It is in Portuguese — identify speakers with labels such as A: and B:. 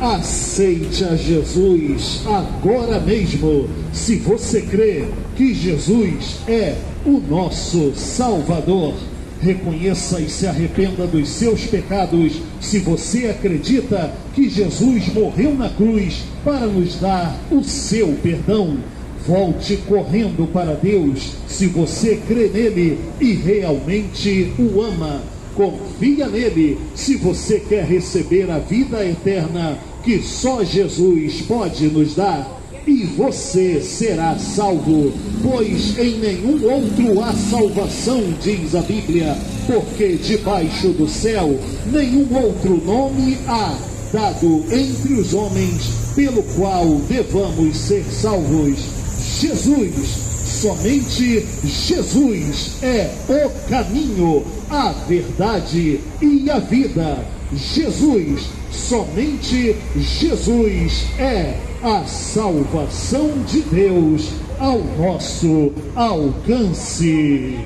A: Aceite a Jesus agora mesmo. Se você crê que Jesus é o nosso Salvador, reconheça e se arrependa dos seus pecados. Se você acredita que Jesus morreu na cruz para nos dar o seu perdão, volte correndo para Deus. Se você crê nele e realmente o ama, confia nele. Se você quer receber a vida eterna que só Jesus pode nos dar, e você será salvo, pois em nenhum outro há salvação, diz a Bíblia, porque debaixo do céu nenhum outro nome há dado entre os homens pelo qual devamos ser salvos. Jesus, somente Jesus é o caminho, a verdade e a vida. Jesus, somente Jesus é a salvação de Deus ao nosso alcance.